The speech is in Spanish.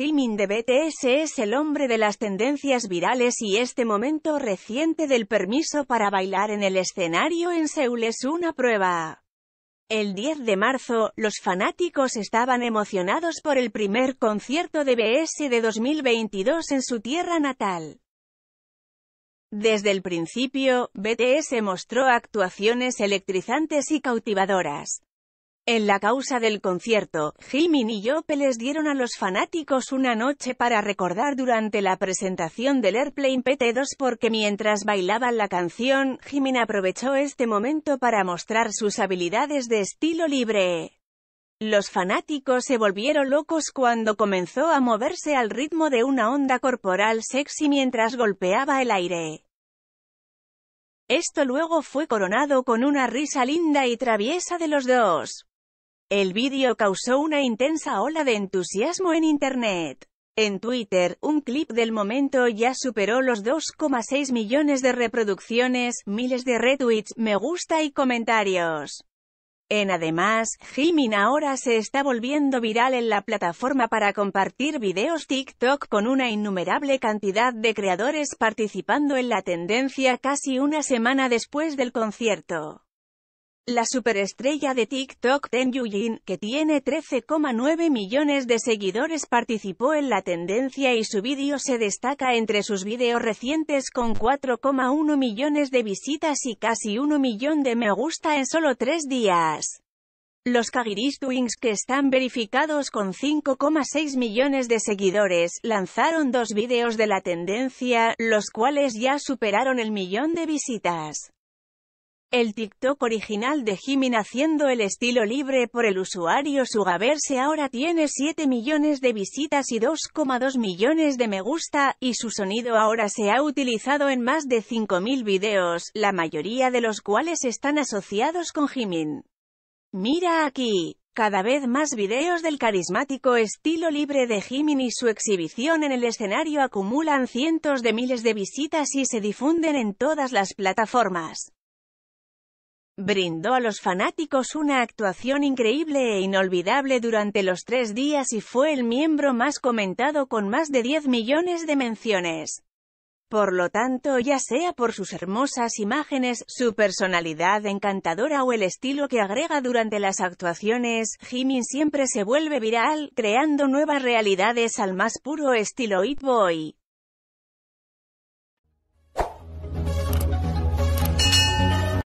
Jimin de BTS es el hombre de las tendencias virales y este momento reciente del permiso para bailar en el escenario en Seúl es una prueba. El 10 de marzo, los fanáticos estaban emocionados por el primer concierto de BS de 2022 en su tierra natal. Desde el principio, BTS mostró actuaciones electrizantes y cautivadoras. En la causa del concierto, Jimin y Yope les dieron a los fanáticos una noche para recordar durante la presentación del Airplane PT2 porque mientras bailaban la canción, Jimin aprovechó este momento para mostrar sus habilidades de estilo libre. Los fanáticos se volvieron locos cuando comenzó a moverse al ritmo de una onda corporal sexy mientras golpeaba el aire. Esto luego fue coronado con una risa linda y traviesa de los dos. El vídeo causó una intensa ola de entusiasmo en Internet. En Twitter, un clip del momento ya superó los 2,6 millones de reproducciones, miles de retweets, me gusta y comentarios. En además, Jimin ahora se está volviendo viral en la plataforma para compartir videos TikTok con una innumerable cantidad de creadores participando en la tendencia casi una semana después del concierto. La superestrella de TikTok Ten Yujin, que tiene 13,9 millones de seguidores participó en la tendencia y su vídeo se destaca entre sus vídeos recientes con 4,1 millones de visitas y casi 1 millón de me gusta en solo tres días. Los Kagiris Twins, que están verificados con 5,6 millones de seguidores, lanzaron dos vídeos de la tendencia, los cuales ya superaron el millón de visitas. El TikTok original de Jimin haciendo el estilo libre por el usuario Sugaverse ahora tiene 7 millones de visitas y 2,2 millones de me gusta, y su sonido ahora se ha utilizado en más de 5.000 videos, la mayoría de los cuales están asociados con Jimin. Mira aquí. Cada vez más videos del carismático estilo libre de Jimin y su exhibición en el escenario acumulan cientos de miles de visitas y se difunden en todas las plataformas brindó a los fanáticos una actuación increíble e inolvidable durante los tres días y fue el miembro más comentado con más de 10 millones de menciones. Por lo tanto, ya sea por sus hermosas imágenes, su personalidad encantadora o el estilo que agrega durante las actuaciones, Jimin siempre se vuelve viral, creando nuevas realidades al más puro estilo It Boy.